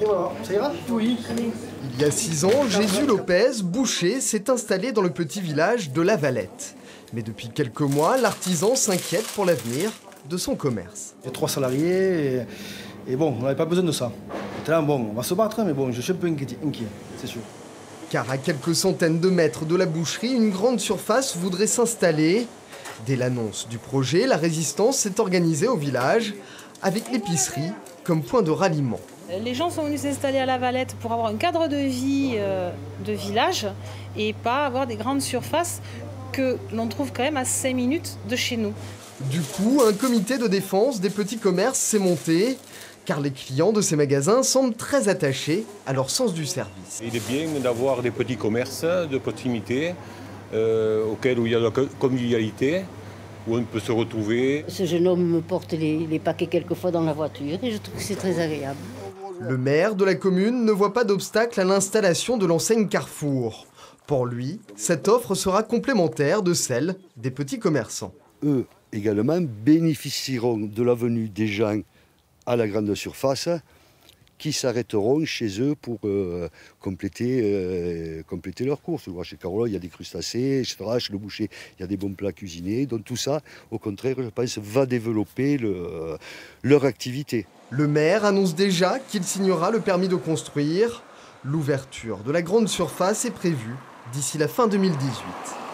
Et voilà, ça ira Oui. Il y a six ans, Jésus Lopez, boucher, s'est installé dans le petit village de La Valette. Mais depuis quelques mois, l'artisan s'inquiète pour l'avenir de son commerce. Il y a trois salariés et, et bon, on n'avait pas besoin de ça. Maintenant, bon, on va se battre, mais bon, je suis un peu inquiet, inquiet c'est sûr. Car à quelques centaines de mètres de la boucherie, une grande surface voudrait s'installer. Dès l'annonce du projet, la résistance s'est organisée au village, avec l'épicerie comme point de ralliement. Les gens sont venus s'installer à La Valette pour avoir un cadre de vie euh, de village et pas avoir des grandes surfaces que l'on trouve quand même à 5 minutes de chez nous. Du coup, un comité de défense des petits commerces s'est monté, car les clients de ces magasins semblent très attachés à leur sens du service. Il est bien d'avoir des petits commerces de proximité euh, auxquels où il y a de la convivialité, où on peut se retrouver. Ce jeune homme me porte les, les paquets quelquefois dans la voiture et je trouve que c'est très agréable. Le maire de la commune ne voit pas d'obstacle à l'installation de l'enseigne Carrefour. Pour lui, cette offre sera complémentaire de celle des petits commerçants. Eux également bénéficieront de la venue des gens à la grande surface qui s'arrêteront chez eux pour euh, compléter, euh, compléter leurs courses. Chez Carola, il y a des crustacés, etc. Chez le boucher, il y a des bons plats cuisinés. Donc tout ça, au contraire, je pense, va développer le, leur activité. Le maire annonce déjà qu'il signera le permis de construire. L'ouverture de la grande surface est prévue d'ici la fin 2018.